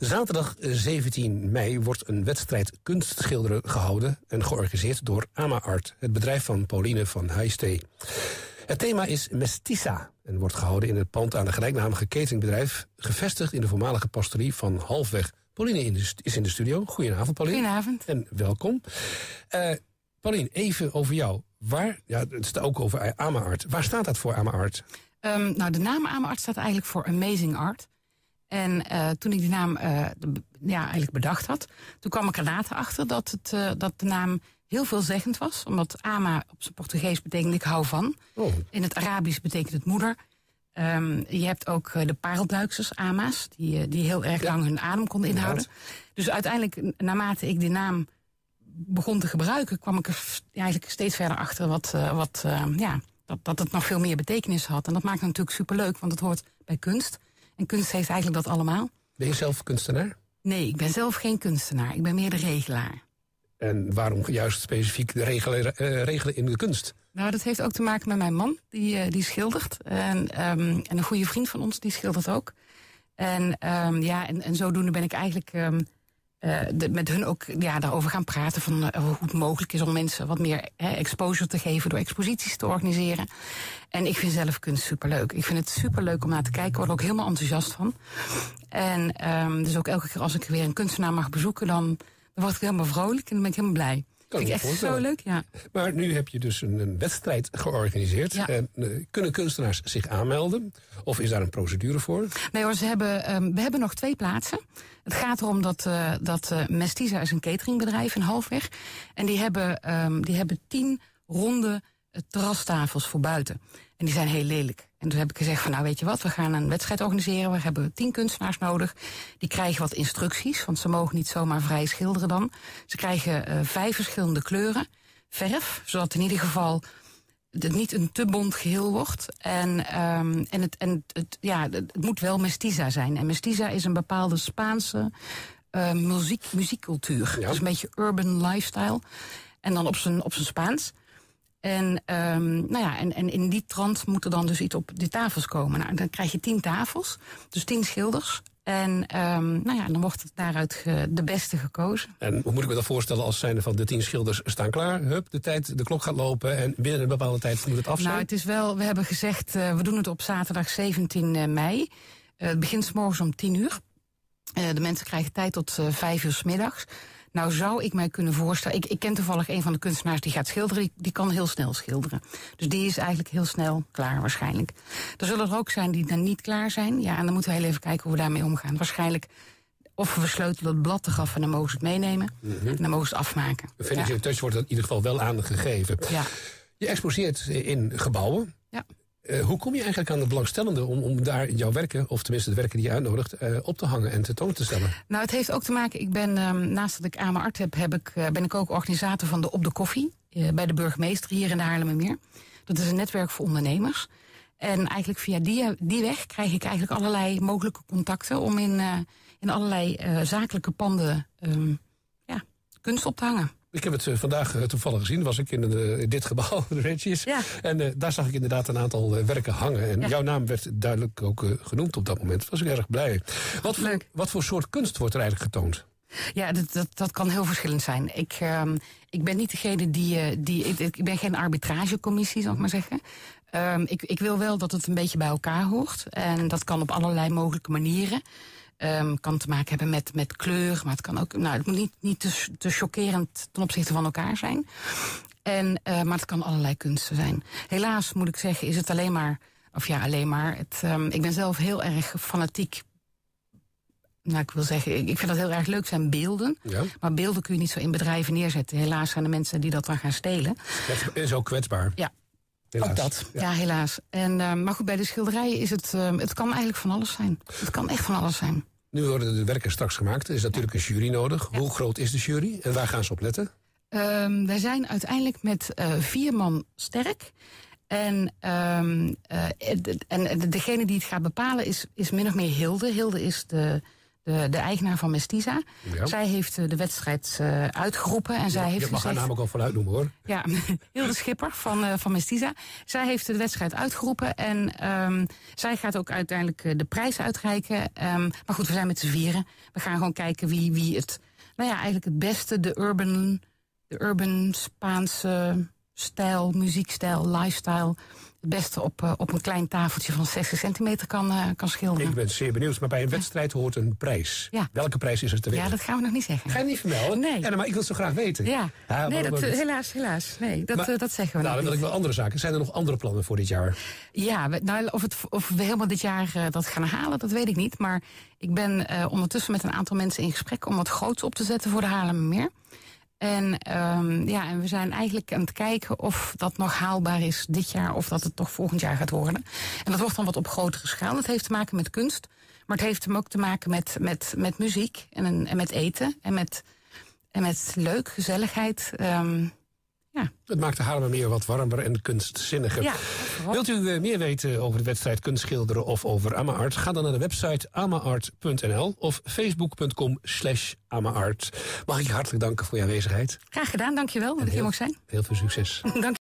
Zaterdag 17 mei wordt een wedstrijd kunstschilderen gehouden en georganiseerd door Ama Art, het bedrijf van Pauline van Heijstee. Het thema is Mestiza en wordt gehouden in het pand aan de gelijknamige cateringbedrijf, gevestigd in de voormalige pastorie van Halfweg. Pauline is in de studio. Goedenavond, Pauline. Goedenavond. En welkom. Uh, Pauline, even over jou. Waar, ja, het staat ook over Ama Art. Waar staat dat voor Ama Art? Um, nou, de naam Ama Art staat eigenlijk voor Amazing Art. En uh, toen ik die naam uh, de, ja, eigenlijk bedacht had, toen kwam ik er later achter dat, het, uh, dat de naam heel veelzeggend was. Omdat Ama op zijn Portugees betekent ik hou van. Oh. In het Arabisch betekent het moeder. Um, je hebt ook de parelduiksers, Ama's, die, die heel erg lang hun adem konden inhouden. Dus uiteindelijk, naarmate ik de naam begon te gebruiken, kwam ik er eigenlijk steeds verder achter wat, wat ja, dat, dat het nog veel meer betekenis had. En dat maakt het natuurlijk superleuk, want het hoort bij kunst. En kunst heeft eigenlijk dat allemaal. Ben je zelf kunstenaar? Nee, ik ben zelf geen kunstenaar. Ik ben meer de regelaar. En waarom juist specifiek de regelen, uh, regelen in de kunst? Nou, dat heeft ook te maken met mijn man, die, uh, die schildert. En, um, en een goede vriend van ons, die schildert ook. En um, ja, en, en zodoende ben ik eigenlijk um, de, met hun ook ja, daarover gaan praten van uh, hoe het mogelijk is om mensen wat meer exposure te geven door exposities te organiseren. En ik vind zelf kunst superleuk. Ik vind het superleuk om naar te kijken, ik word er ook helemaal enthousiast van. En um, dus ook elke keer als ik weer een kunstenaar mag bezoeken, dan, dan word ik helemaal vrolijk en dan ben ik helemaal blij. Kan vind ik echt zo leuk, ja. Maar nu heb je dus een, een wedstrijd georganiseerd. Ja. En, uh, kunnen kunstenaars zich aanmelden? Of is daar een procedure voor? Nee hoor, ze hebben, um, we hebben nog twee plaatsen. Het gaat erom dat, uh, dat uh, Mestiza is een cateringbedrijf in Halfweg. En die hebben, um, die hebben tien ronde terrastafels voor buiten. En die zijn heel lelijk. En toen heb ik gezegd van nou weet je wat, we gaan een wedstrijd organiseren. We hebben tien kunstenaars nodig. Die krijgen wat instructies, want ze mogen niet zomaar vrij schilderen dan. Ze krijgen uh, vijf verschillende kleuren verf, zodat in ieder geval het niet een te bont geheel wordt. En, um, en, het, en het, ja, het moet wel mestiza zijn. En mestiza is een bepaalde Spaanse uh, muziek, muziekcultuur. Ja. Dus een beetje urban lifestyle. En dan op zijn op zijn Spaans. En, um, nou ja, en, en in die trant moet er dan dus iets op de tafels komen. Nou, dan krijg je tien tafels, dus tien schilders. En um, nou ja, dan wordt het daaruit de beste gekozen. En hoe moet ik me dat voorstellen als zijnde van de tien schilders staan klaar? Hup, de tijd, de klok gaat lopen en binnen een bepaalde tijd moet het af zijn? Nou, het is wel, we hebben gezegd, uh, we doen het op zaterdag 17 mei. Uh, het begint s morgens om 10 uur. Uh, de mensen krijgen tijd tot 5 uur s middags. Nou zou ik mij kunnen voorstellen, ik, ik ken toevallig een van de kunstenaars die gaat schilderen, die, die kan heel snel schilderen. Dus die is eigenlijk heel snel klaar waarschijnlijk. Er zullen er ook zijn die dan niet klaar zijn. Ja, en dan moeten we heel even kijken hoe we daarmee omgaan. Waarschijnlijk of we sleutelen het blad eraf en dan mogen ze het meenemen. Mhm. En dan mogen ze het afmaken. Finishing ja. touch wordt in ieder geval wel aangegeven. Ja. Je exposeert in gebouwen. Uh, hoe kom je eigenlijk aan de belangstellenden om, om daar jouw werken, of tenminste de werken die je uitnodigt, uh, op te hangen en tentoon te stellen? Nou, het heeft ook te maken, ik ben um, naast dat ik AMA Art heb, heb ik, uh, ben ik ook organisator van de Op de Koffie bij de burgemeester hier in de Haarlemmermeer. Dat is een netwerk voor ondernemers. En eigenlijk via die, die weg krijg ik eigenlijk allerlei mogelijke contacten om in, in allerlei zakelijke panden um, ja, kunst op te hangen. Ik heb het uh, vandaag uh, toevallig gezien. Was ik in, de, in dit gebouw, de Regis. Ja. En uh, daar zag ik inderdaad een aantal werken hangen. En ja. jouw naam werd duidelijk ook genoemd op dat moment. Was ik erg blij. Wat voor, wat voor soort kunst wordt er eigenlijk getoond? Ja, dat, dat, dat kan heel verschillend zijn. Ik, um, ik ben niet degene die. die ik, ik ben geen arbitragecommissie, zal ik maar zeggen. Um, ik, ik wil wel dat het een beetje bij elkaar hoort. En dat kan op allerlei mogelijke manieren. Um, kan te maken hebben met, met kleur, maar het kan ook. Nou, het moet niet, niet te, te chockerend ten opzichte van elkaar zijn. En, uh, maar het kan allerlei kunsten zijn. Helaas moet ik zeggen, is het alleen maar. Of ja, alleen maar. Het, um, ik ben zelf heel erg fanatiek nou, ik wil zeggen, ik vind dat heel erg leuk zijn beelden. Ja. Maar beelden kun je niet zo in bedrijven neerzetten. Helaas zijn er mensen die dat dan gaan stelen. Dat is ook kwetsbaar. Ja. Helaas. Ook dat, ja, ja helaas. En, uh, maar goed, bij de schilderijen is het, uh, het kan eigenlijk van alles zijn. Het kan echt van alles zijn. Nu worden de werken straks gemaakt. Er is natuurlijk een jury nodig. Ja. Hoe groot is de jury en waar gaan ze op letten? Um, wij zijn uiteindelijk met uh, vier man sterk. En, um, en degene die het gaat bepalen is, is min of meer Hilde. Hilde is de, de, de eigenaar van Mestiza. Ja. Zij heeft eh, de wedstrijd eh, uitgeroepen en zij heeft Je mag haar naam ook al vanuit noemen hoor. Ja, Hilde Schipper van, eh van Mestiza. Zij heeft de wedstrijd uitgeroepen en zij gaat ook uiteindelijk eh, de prijs uitreiken. Ehm, maar goed, we zijn met z'n vieren. We gaan gewoon kijken wie, wie het, nou ja, eigenlijk het beste, de urban, de urban Spaanse stijl, muziekstijl, lifestyle, het beste op, eh, op een klein tafeltje van 60 centimeter kan, eh, kan schilderen. Ik ben zeer benieuwd, maar bij een wedstrijd hoort een prijs. Ja. Welke prijs is er te Ja, winnen? dat gaan we nog niet zeggen. Ga je niet vermelden? Nee. Ja, maar ik wil het zo graag weten. Ja, Ja, nee, dat, helaas, helaas. Nee, dat, Maar- eh, dat zeggen we Nou, dan wil ik wel andere zaken. Zijn er nog andere plannen voor dit jaar? Ja, we- nou, of, het, of we helemaal dit jaar dat gaan halen, dat weet ik niet. Maar ik ben ondertussen met een aantal mensen in gesprek om wat groots op te zetten voor de Haarlemmermeer. En, ehm, ja, en we zijn eigenlijk aan het kijken of dat nog haalbaar is dit jaar of dat het toch volgend jaar gaat worden. En dat wordt dan wat op grotere schaal. Dat heeft te maken met kunst, maar het heeft hem ook te maken met, met, met muziek en, en met eten en met, en met leuk, gezelligheid. Ehm, Het maakt de Haarlemmermeer wat warmer en kunstzinniger. ja. Wilt u eh, meer weten over de wedstrijd kunstschilderen of over Amaart? Ga dan naar de website amaart.nl of facebook.com slash amaart. Mag ik je hartelijk danken voor je aanwezigheid. Graag gedaan, dankjewel dat ik hier mocht zijn. Heel veel succes. Dank